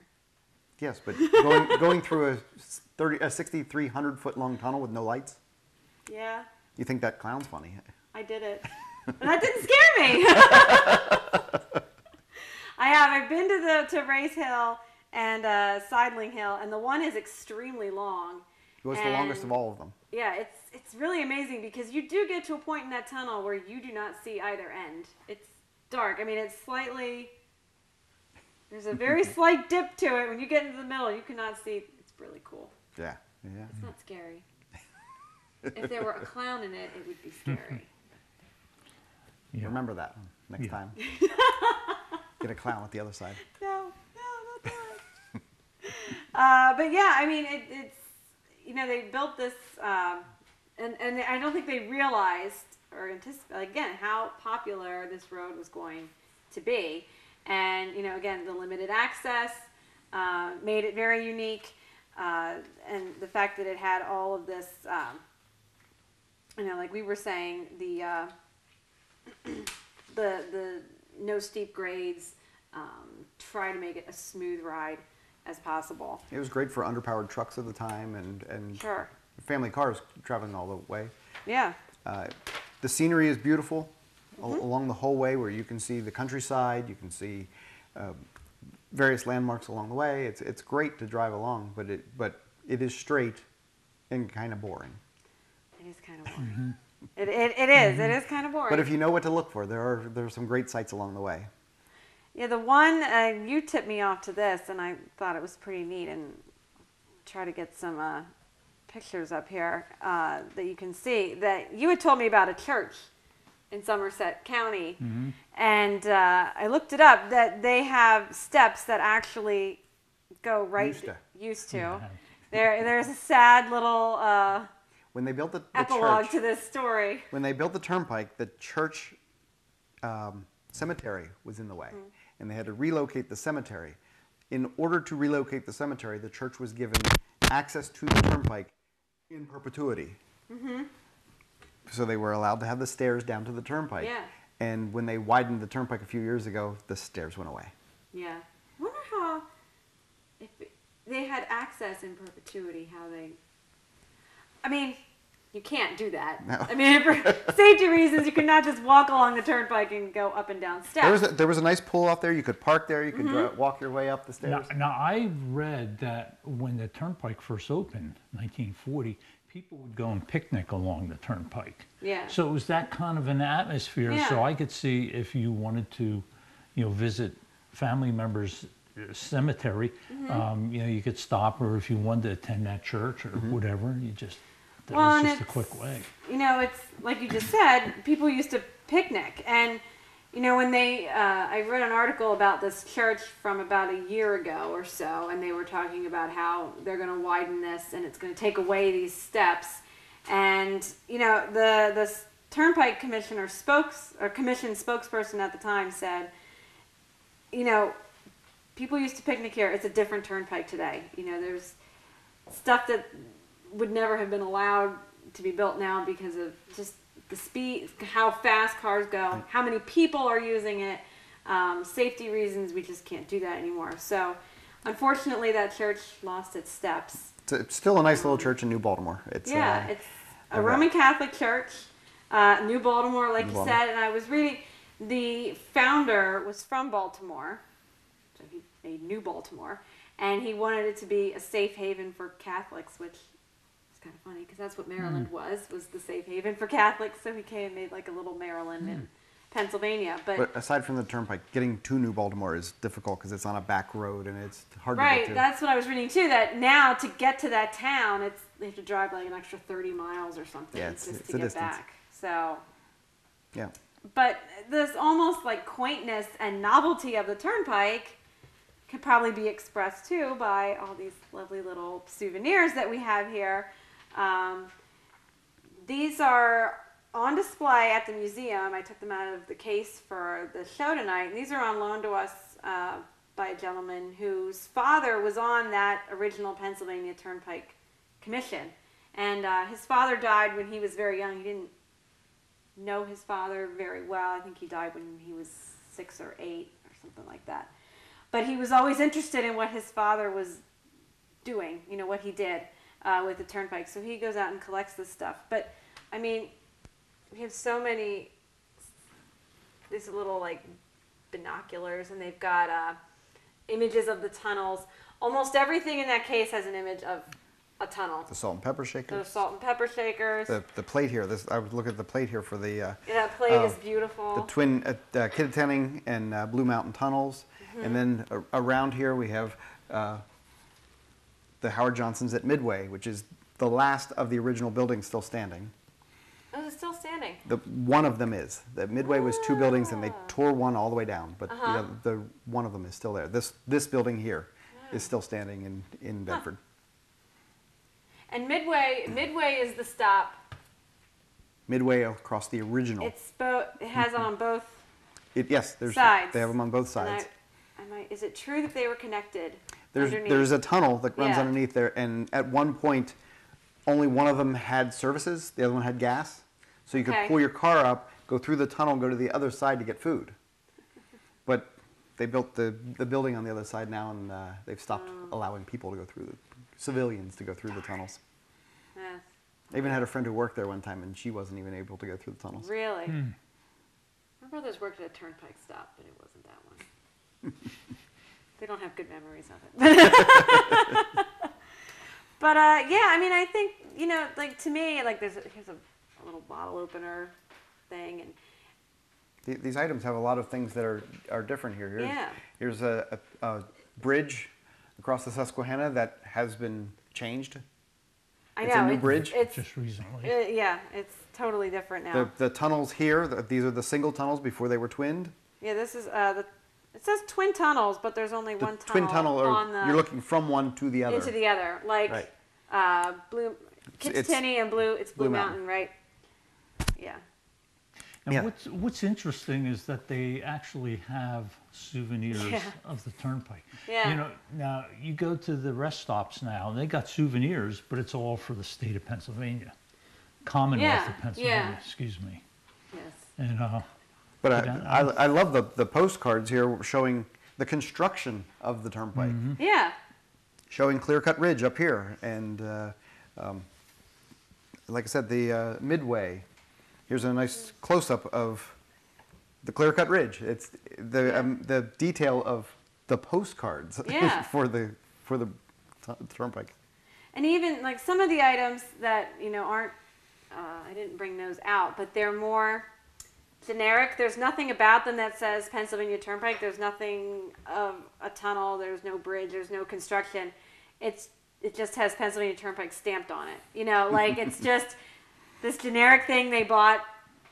Yes, but going going through a thirty a sixty three hundred foot long tunnel with no lights, Yeah, you think that clown's funny? I did it. that didn't scare me. I have. I've been to the to Rays Hill and uh, Sidling Hill, and the one is extremely long. It was the longest of all of them. Yeah, it's it's really amazing because you do get to a point in that tunnel where you do not see either end. It's dark. I mean, it's slightly. There's a very slight dip to it. When you get into the middle, you cannot see. It's really cool. Yeah, yeah. It's not scary. if there were a clown in it, it would be scary. Yeah. Remember that next Yeah. time. Get a clown at the other side. No, no, not that. uh, but yeah, I mean, it, it's you know they built this, um, and and I don't think they realized or anticipated again how popular this road was going to be, and you know again the limited access uh, made it very unique, uh, and the fact that it had all of this, um, you know, like we were saying the. The the no steep grades. Um, try to make it a smooth ride as possible. It was great for underpowered trucks at the time and, and Sure. family cars traveling all the way. Yeah. Uh, the scenery is beautiful al- along the whole way where you can see the countryside, you can see uh, various landmarks along the way. It's, it's great to drive along, but it, but it is straight and kind of boring. It is kind of boring. It, it, it is. It is kind of boring. But if you know what to look for, there are, there are some great sights along the way. yeah, the one uh, you tipped me off to this, and I thought it was pretty neat, and try to get some uh, pictures up here uh, that you can see. That you had told me about a church in Somerset County, and uh, I looked it up. That they have steps that actually go right. Used to. Used to. Yeah. There, there's a sad little uh, When they built the, the epilogue church, to this story. when they built the turnpike, the church um, cemetery was in the way, and they had to relocate the cemetery. In order to relocate the cemetery, the church was given access to the turnpike in perpetuity. So they were allowed to have the stairs down to the turnpike. Yeah. And when they widened the turnpike a few years ago, the stairs went away. Yeah. I wonder how, if they had access in perpetuity, how they. I mean, you can't do that. No. I mean, for safety reasons, you cannot just walk along the turnpike and go up and down steps. There was a, there was a nice pool off there. You could park there. You could Mm-hmm. dri- walk your way up the stairs. now, I read that when the turnpike first opened, 1940, people would go and picnic along the turnpike. Yeah. So it was that kind of an atmosphere. Yeah. So I could see if you wanted to, you know, visit family members' uh, cemetery, Mm-hmm. um, you know, you could stop, or if you wanted to attend that church or Mm-hmm. whatever, you just that Well, was just a quick way. you know, it's like you just said, people used to picnic. And, you know, when they, uh, I read an article about this church from about a year ago or so, and they were talking about how they're going to widen this and it's going to take away these steps. And, you know, the, the Turnpike Commissioner spokes, or commission spokesperson at the time said, you know, people used to picnic here. It's a different turnpike today. You know, there's stuff that would never have been allowed to be built now because of just the speed, how fast cars go, how many people are using it, um, safety reasons. We just can't do that anymore. So, unfortunately, that church lost its steps. It's, it's still a nice little church in New Baltimore. It's Yeah, uh, it's a Roman Catholic church, uh, New Baltimore, like New you Baltimore. said. And I was reading, the founder was from Baltimore, so he made New Baltimore, and he wanted it to be a safe haven for Catholics, which kind of funny because that's what Maryland Hmm. was, was the safe haven for Catholics. So he came and made like a little Maryland in Pennsylvania, but. But aside from the turnpike, getting to New Baltimore is difficult because it's on a back road and it's hard to Right, get to. that's what I was reading too. That now to get to that town, it's they have to drive like an extra thirty miles or something Yeah, it's- just it's to a get distance. back. So, yeah. but this almost like quaintness and novelty of the turnpike could probably be expressed too by all these lovely little souvenirs that we have here. Um, these are on display at the museum. I took them out of the case for the show tonight. And these are on loan to us uh, by a gentleman whose father was on that original Pennsylvania Turnpike Commission. And uh, his father died when he was very young. He didn't know his father very well. I think he died when he was six or eight or something like that. But he was always interested in what his father was doing, you know, what he did uh, with the turnpike. So he goes out and collects this stuff. But I mean, we have so many these little like binoculars, and they've got uh, images of the tunnels. Almost everything in that case has an image of a tunnel. The salt and pepper shaker. The salt and pepper shakers. The, the plate here. This I was looking at the plate here for the uh, Yeah, that plate uh, is beautiful. the twin uh, uh, Kittatinny and uh, Blue Mountain tunnels, Mm-hmm. and then uh, around here we have uh, the Howard Johnsons at Midway, which is the last of the original buildings still standing. oh, it's still standing. The one of them is. The Midway was two buildings, and they Ah. tore one all the way down, but Uh-huh. the, other, the one of them is still there. This this building here is still standing in in Bedford. And Midway, Midway is the stop. Midway across the original. It's bo- It has it on both It, yes, there's sides. they have them on both I- sides. am I, is it true that they were connected? There's underneath? there's a tunnel that runs Yeah. underneath there, and at one point, only one of them had services. The other one had gas, so you could Okay. pull your car up, go through the tunnel, go to the other side to get food. But they built the the building on the other side now, and uh, they've stopped Oh. allowing people to go through the civilians to go through the tunnels. Yes. I even had a friend who worked there one time, and she wasn't even able to go through the tunnels. Really? My brothers worked at a turnpike stop, but it wasn't that one. they don't have good memories of it. but uh, yeah, I mean, I think you know, like to me, like there's a, here's a, a little bottle opener thing, and The- These items have a lot of things that are, are different here. Here's, Yeah. here's a, a, a bridge across the Susquehanna that has been changed. I It's know a new it's, bridge? It's just recently. uh, yeah, it's totally different now. The, the tunnels here, the, these are the single tunnels before they were twinned. yeah, this is uh, the. It says twin tunnels, but there's only The one tunnel, twin tunnel, or on the you're looking from one to the other. into the other, like Right. uh, blue, It's- Kittatinny and blue. It's Blue, Blue Mountain. Mountain. right? Yeah. And Yeah. what's what's interesting is that they actually have souvenirs Yeah. of the turnpike. Yeah. You know, now you go to the rest stops now, and they got souvenirs, but it's all for the state of Pennsylvania, Commonwealth Yeah, of Pennsylvania. yeah. Excuse me. Yes. And uh, But I, I, I love the, the postcards here showing the construction of the turnpike, Mm-hmm. Yeah. showing Clear Cut Ridge up here. And uh, um, like I said, the uh, Midway. Here's a nice close up of the Clear Cut Ridge. It's the, Yeah. um, the detail of the postcards Yeah. for the, for the tu- turnpike. And even like some of the items that you know aren't, uh, I didn't bring those out, but they're more generic. There's nothing about them that says Pennsylvania Turnpike. There's nothing of a tunnel. There's no bridge. There's no construction. It's it just has Pennsylvania Turnpike stamped on it. You know, like it's just this generic thing they bought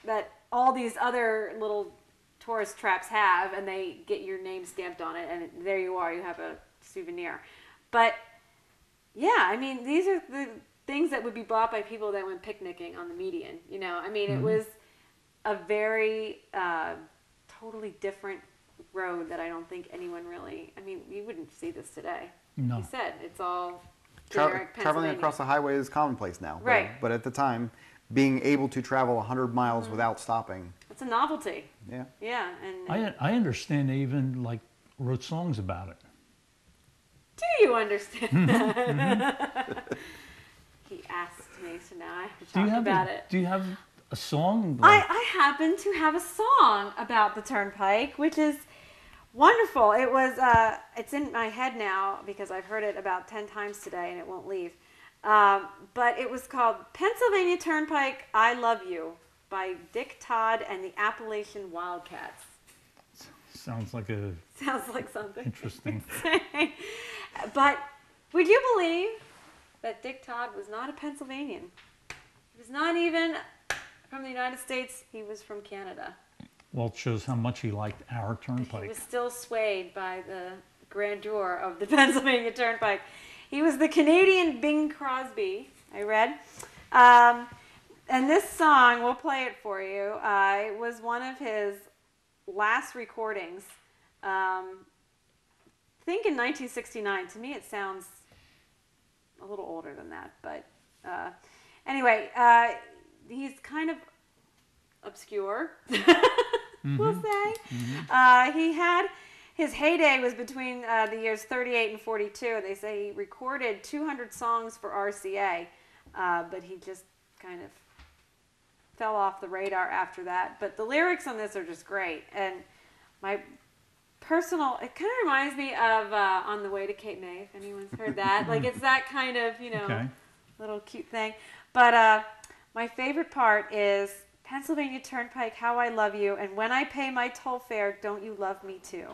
that all these other little tourist traps have, and they get your name stamped on it, and there you are. You have a souvenir, but yeah, I mean, these are the things that would be bought by people that went picnicking on the median. You know, I mean, it mm-hmm. was a very uh, totally different road that I don't think anyone really. I mean, you wouldn't see this today. No. You said it's all Tra- traveling across the highway is commonplace now. but- Right. But at the time, being able to travel 100 miles Mm-hmm. without stopping, It's a novelty. yeah. Yeah, and I, I understand they even like wrote songs about it. do you understand Mm-hmm, that? he asked me, so now I have to Do you talk have about a, it. Do you have a song? I, I happen to have a song about the turnpike, which is wonderful. It was uh, it's in my head now because I've heard it about ten times today and it won't leave. Um, but it was called Pennsylvania Turnpike, I Love You by Dick Todd and the Appalachian Wildcats. Sounds like a Sounds like something. interesting. but would you believe that Dick Todd was not a Pennsylvanian? He was not even from the United States. He was from Canada. Well, it shows how much he liked our turnpike. He was still swayed by the grandeur of the Pennsylvania Turnpike. He was the Canadian Bing Crosby, I read. Um, and this song, we'll play it for you. Uh, was one of his last recordings. Um, I think in 1969. To me, it sounds a little older than that. But uh, anyway, uh, he's kind of obscure, we'll say. Uh, he had his heyday was between uh, the years 38 and 42. They say he recorded 200 songs for RCA, uh, but he just kind of fell off the radar after that. But the lyrics on this are just great, and my personal it kind of reminds me of uh, on the way to cape may if anyone's heard that like it's that kind of you know Okay. little cute thing but uh, my favorite part is pennsylvania turnpike how i love you and when i pay my toll fare don't you love me too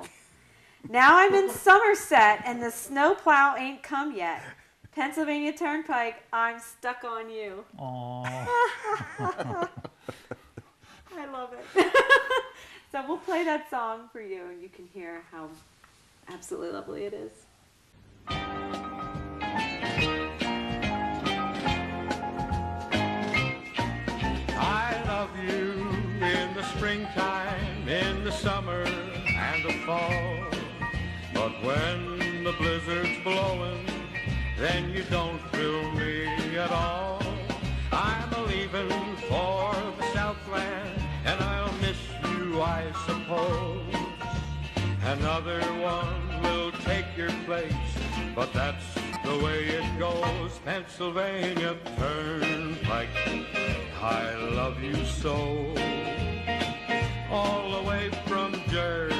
now i'm in somerset and the snowplow ain't come yet pennsylvania turnpike i'm stuck on you Aw, I love it. so we'll play that song for you, and you can hear how absolutely lovely it is. Summer and the fall. But when the blizzard's blowing, then you don't thrill me at all. I'm a leaving for the Southland, and I'll miss you, I suppose. Another one will take your place, but that's the way it goes. Pennsylvania Turnpike, I love you so. All the way from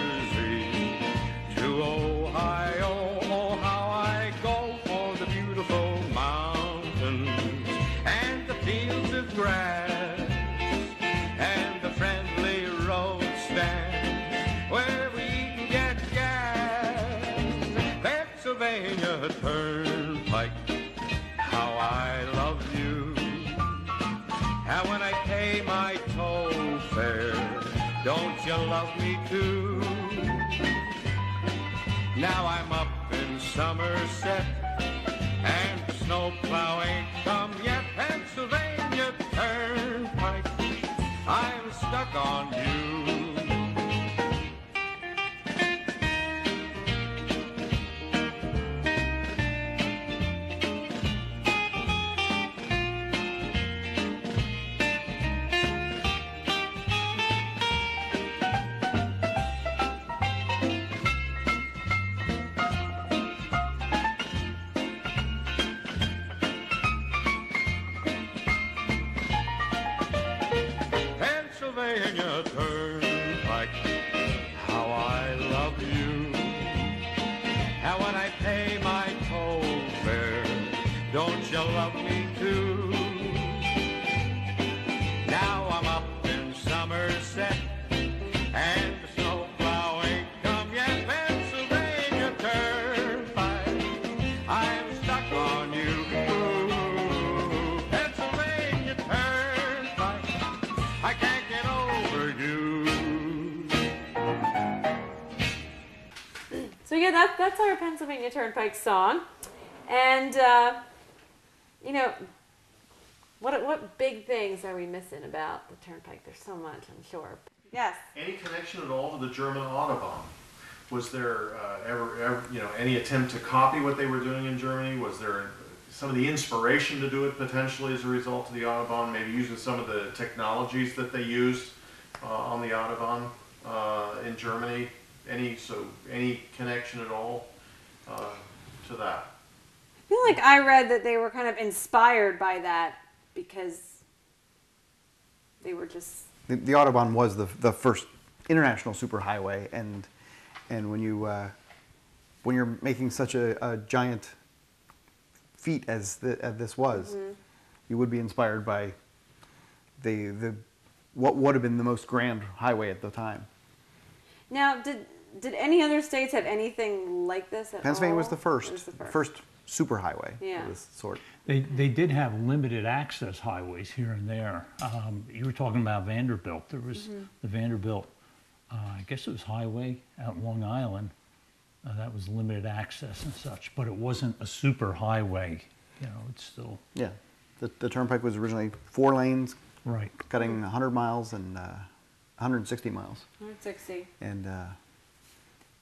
don't you love me too? Now I'm up in Somerset, and snowplow ain't come yet. Pennsylvania Turnpike, I'm stuck on you. Our Pennsylvania Turnpike song, and uh, you know, what what big things are we missing about the Turnpike? There's so much, I'm sure. Yes. Any connection at all to the German Autobahn? Was there uh, ever, ever, you know, any attempt to copy what they were doing in Germany? Was there some of the inspiration to do it potentially as a result of the Autobahn? maybe using some of the technologies that they used uh, on the Autobahn uh, in Germany. Any so any connection at all uh, to that? I feel like I read that they were kind of inspired by that because they were just The, the Autobahn was the, the first international superhighway, and and when you uh, when you're making such a, a giant feat as, the, as this was, you would be inspired by the the what would have been the most grand highway at the time. now. Did did any other states have anything like this at Pennsylvania all? was the first, was the first. first superhighway Yeah. of this sort. They, they did have limited access highways here and there. Um, you were talking about Vanderbilt. There was the Vanderbilt, uh, I guess it was highway out Long Island. Uh, that was limited access and such, but it wasn't a super highway. You know, it's still Yeah, the, the turnpike was originally four lanes, right. cutting 100 miles and uh, 160 miles. 160. and uh,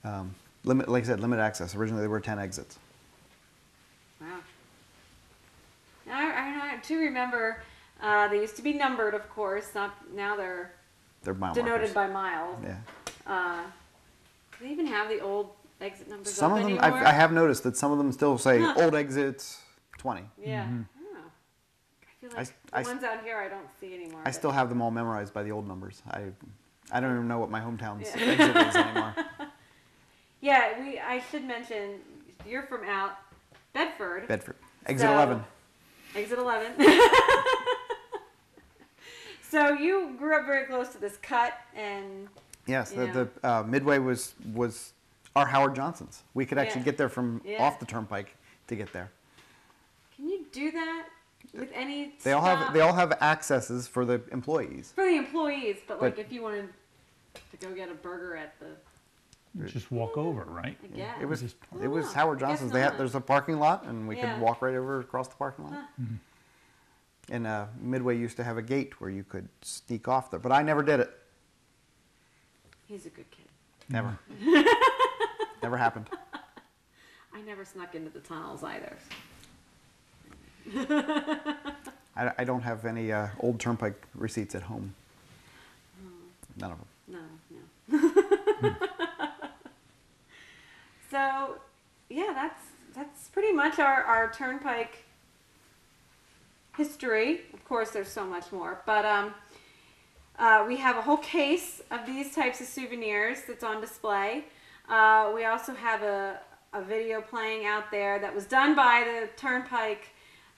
um, limit, like I said, limited access. Originally, there were ten exits. Wow. Now, I, I, I do remember uh, they used to be numbered, of course. Not now they're They're mile denoted markers. by miles. Yeah. Uh, do they even have the old exit numbers Some up of them, anymore? I've, I have noticed that some of them still say Huh. old exits 20. Yeah. I feel I the I s- ones out here I don't see anymore. I but- still have them all memorized by the old numbers. I, I don't even know what my hometown's Yeah. exit is anymore. Yeah, we. I should mention you're from out Bedford. Bedford. Exit So- 11. Exit 11. so you grew up very close to this cut, and Yes, the, the uh, Midway was was our Howard Johnson's. We could actually Yeah. get there from Yeah. off the turnpike to get there. can you do that with any? They all have they all have accesses for the employees. for the employees, but like if you wanted to go get a burger at the, Just walk over, right? I guess. It was Just- it was Oh, Howard Johnson's. They had there's a parking lot, and we Yeah. could walk right over across the parking lot. And uh, Midway used to have a gate where you could sneak off there, but I never did it. He's a good kid. Never. never happened. I never snuck into the tunnels either. I, I don't have any uh, old turnpike receipts at home. None of them. No, no. so, yeah, that's that's pretty much our, our turnpike history. Of course, there's so much more, but um, uh, we have a whole case of these types of souvenirs that's on display. Uh, we also have a, a video playing out there that was done by the Turnpike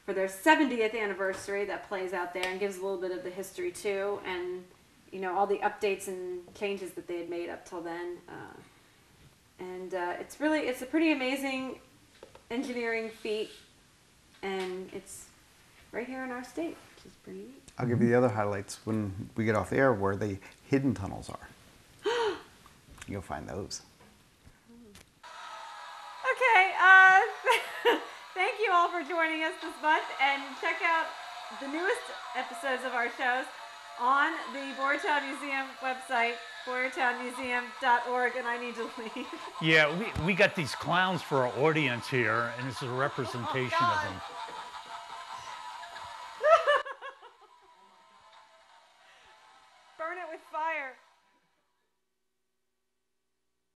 for their 70th anniversary that plays out there and gives a little bit of the history too, and you know all the updates and changes that they had made up till then. Uh, and uh, it's really it's a pretty amazing engineering feat, and it's right here in our state, which is pretty neat. I'll give you the other highlights when we get off the air where the hidden tunnels are. You'll find those. Okay, uh, thank you all for joining us this month, and check out the newest episodes of our shows on the Boyertown Museum website, boyertownmuseum.org, and I need to leave. Yeah, we, we got these clowns for our audience here, and this is a representation of oh, them.